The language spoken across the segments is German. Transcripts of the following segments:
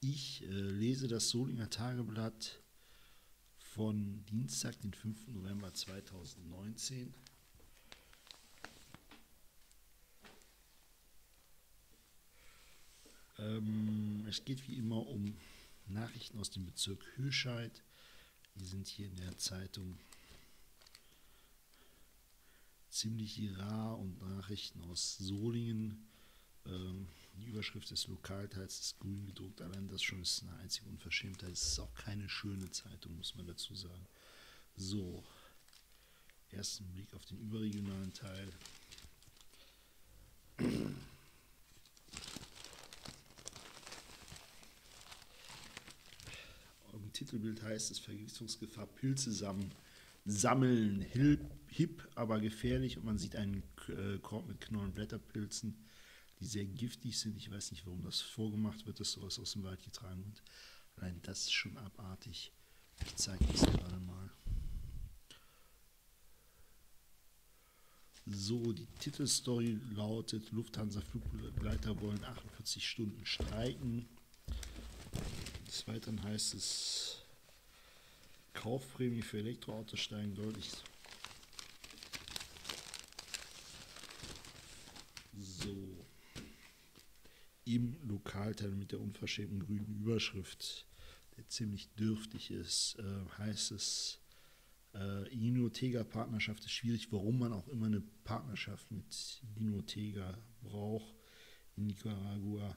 Ich äh, lese das Solinger Tageblatt von Dienstag, den 5. November 2019. Ähm, es geht wie immer um Nachrichten aus dem Bezirk Höscheid. Die sind hier in der Zeitung ziemlich rar und Nachrichten aus Solingen. Ähm, die Überschrift des Lokalteils ist grün gedruckt, allein das schon ist eine einzige Unverschämtheit. Es ist auch keine schöne Zeitung, muss man dazu sagen. So, ersten Blick auf den überregionalen Teil. Im Titelbild heißt es Vergiftungsgefahr, Pilze sammeln, sammeln hip, aber gefährlich und man sieht einen äh, Korb mit Knollenblätterpilzen die sehr giftig sind. Ich weiß nicht, warum das vorgemacht wird, dass sowas aus dem Wald getragen wird. Allein das ist schon abartig. Ich zeige das gerade mal. So, die Titelstory lautet: Lufthansa-Flugbegleiter wollen 48 Stunden streiken. Des Weiteren heißt es: Kaufprämie für Elektroautos steigen deutlich. So im Lokalteil mit der unverschämten grünen Überschrift, der ziemlich dürftig ist, äh, heißt es, äh, Inotega-Partnerschaft ist schwierig, warum man auch immer eine Partnerschaft mit Inotega braucht in Nicaragua.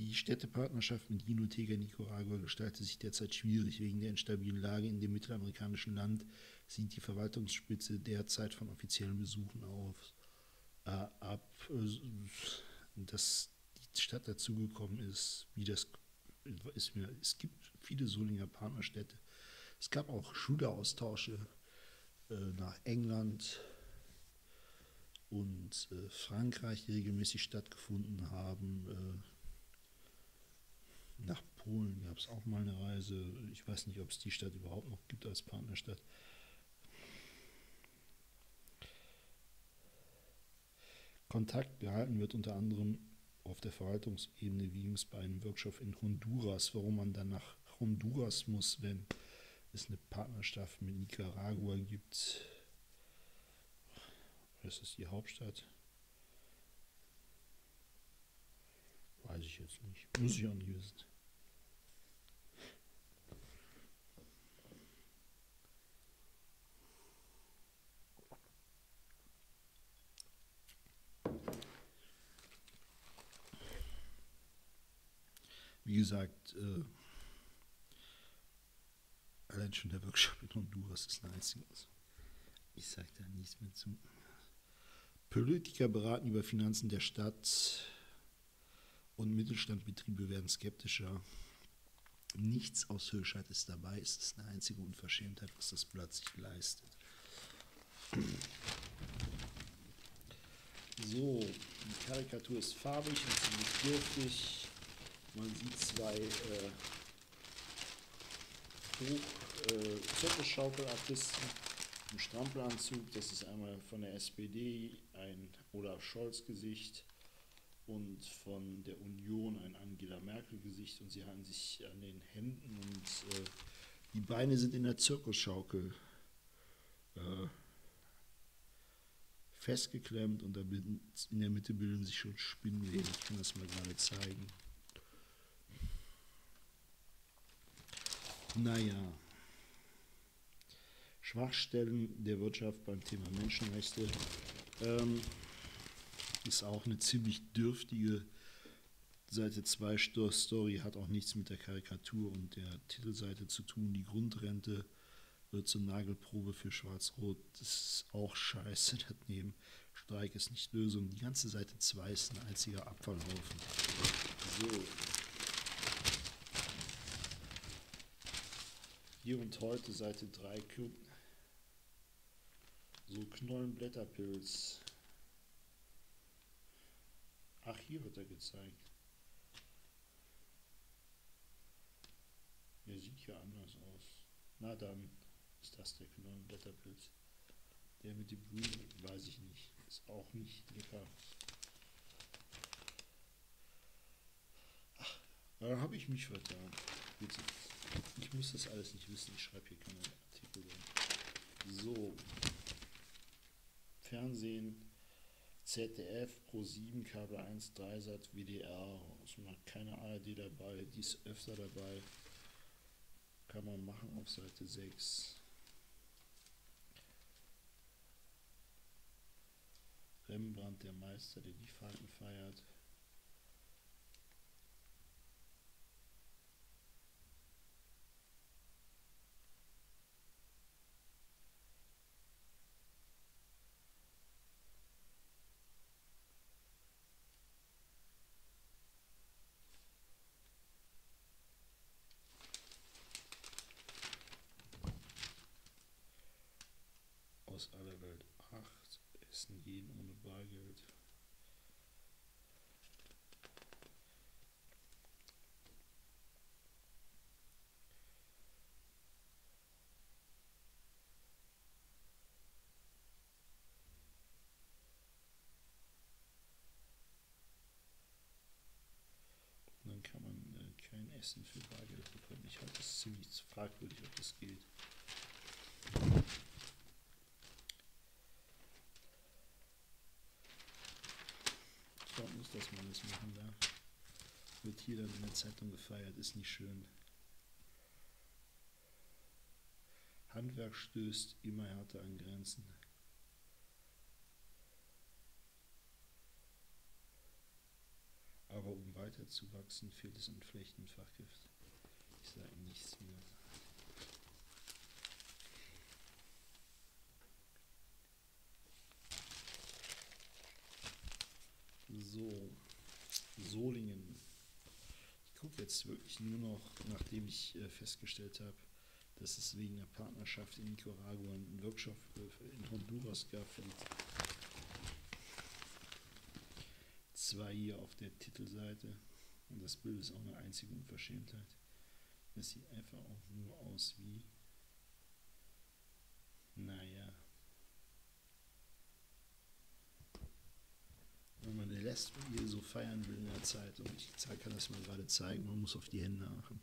Die Städtepartnerschaft mit Jinotega Nicaragua gestaltet sich derzeit schwierig. Wegen der instabilen Lage in dem mittelamerikanischen Land sieht die Verwaltungsspitze derzeit von offiziellen Besuchen auf, äh, ab. Äh, dass die Stadt dazugekommen ist, wie das ist mir, es gibt viele Solinger Partnerstädte. Es gab auch Schüleraustausche äh, nach England und äh, Frankreich, die regelmäßig stattgefunden haben. Nach Polen gab es auch mal eine Reise. Ich weiß nicht, ob es die Stadt überhaupt noch gibt als Partnerstadt. Kontakt gehalten wird unter anderem auf der Verwaltungsebene, wie es bei einem Workshop in Honduras, warum man dann nach Honduras muss, wenn es eine Partnerschaft mit Nicaragua gibt. Das ist die Hauptstadt. Weiß ich jetzt nicht. Muss ich auch nicht wissen. Gesagt, äh, allein schon der Workshop in Honduras ist ein einziges. Ich sage da nichts mehr zu. Politiker beraten über Finanzen der Stadt und Mittelstandbetriebe werden skeptischer. Nichts aus Höchstadt ist dabei. Es ist eine einzige Unverschämtheit, was das Blatt sich leistet. So, die Karikatur ist farbig und ziemlich dürftig. Man sieht zwei äh, hoch äh, im Strampelanzug. Das ist einmal von der SPD ein Olaf Scholz-Gesicht und von der Union ein Angela Merkel-Gesicht und sie halten sich an den Händen und äh, die Beine sind in der Zirkusschaukel äh, festgeklemmt und in der Mitte bilden sich schon Spinnweben. Ich kann das mal gerade zeigen. Naja, Schwachstellen der Wirtschaft beim Thema Menschenrechte ähm, ist auch eine ziemlich dürftige Seite 2 Story, hat auch nichts mit der Karikatur und der Titelseite zu tun. Die Grundrente wird zur Nagelprobe für Schwarz-Rot. Das ist auch scheiße daneben. Streik ist nicht Lösung. Die ganze Seite 2 ist ein einziger Abfallhaufen. So. Hier und heute Seite 3 so Knollenblätterpilz. Ach, hier wird er gezeigt. Er sieht ja anders aus. Na dann. ist das der Knollenblätterpilz. Der mit dem Blumen, weiß ich nicht. Ist auch nicht lecker. Ach, da habe ich mich vertan. Bitte. Ich muss das alles nicht wissen. Ich schreibe hier keine Artikel. So. Fernsehen. ZDF, Pro7, Kabel 1, Dreisat, WDR, ist mal keine ARD dabei, die ist öfter dabei. Kann man machen auf Seite 6. Rembrandt, der Meister, der die Fahrten feiert. Essen gehen ohne Bargeld. Und dann kann man äh, kein Essen für Bargeld bekommen. Ich halte es ziemlich fragwürdig, ob das geht. Das machen darf. Wird hier dann in der Zeitung gefeiert, ist nicht schön. Handwerk stößt immer härter an Grenzen. Aber um weiter zu wachsen, fehlt es an Flechten Fachgift. Ich sage nichts mehr. So, Solingen. Ich gucke jetzt wirklich nur noch, nachdem ich äh, festgestellt habe, dass es wegen der Partnerschaft in Nicaragua einen Workshop in Honduras gab. Zwei hier auf der Titelseite. Und das Bild ist auch eine einzige Unverschämtheit. Es sieht einfach auch nur aus wie, naja, wenn man eine Lesbe hier so feiern will in der Zeit. Und ich kann das mal gerade zeigen, man muss auf die Hände achten.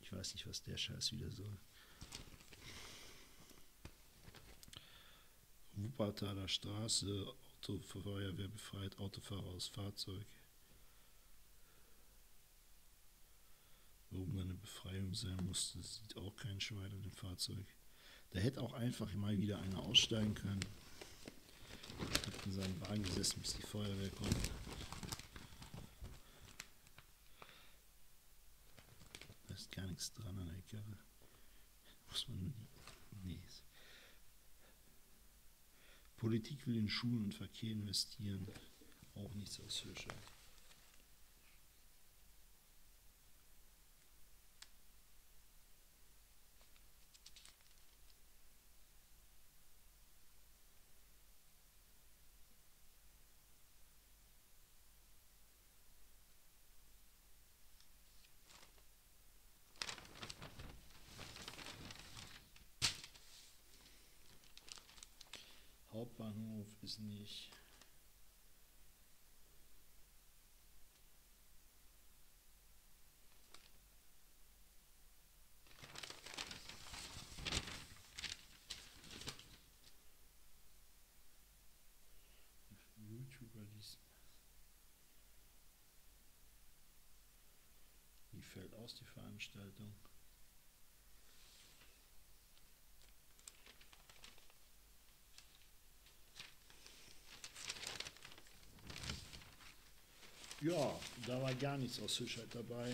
Ich weiß nicht, was der Scheiß wieder soll. Wuppertaler Straße, Autofeuerwehr befreit, Autofahrer aus Fahrzeug. Warum eine Befreiung sein musste, sieht auch kein Schwein an dem Fahrzeug. Da hätte auch einfach mal wieder einer aussteigen können seinem Wagen gesessen, bis die Feuerwehr kommt. Da ist gar nichts dran an der Karre. Muss man. Nee. Politik will in Schulen und Verkehr investieren. Auch nichts aus Hirschheit. Hauptbahnhof ist nicht. YouTuber. Wie fällt aus die Veranstaltung? Ja, da war gar nichts aus Fischheit dabei.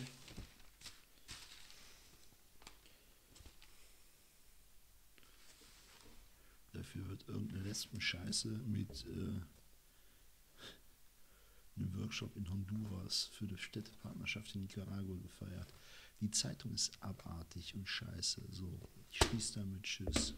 Dafür wird irgendeine Lesbenscheiße mit äh, einem Workshop in Honduras für die Städtepartnerschaft in Nicaragua gefeiert. Die Zeitung ist abartig und scheiße. So, ich schließe damit. Tschüss.